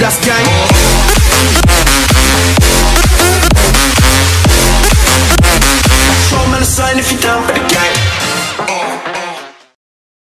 that's gang. Show me the sign if you down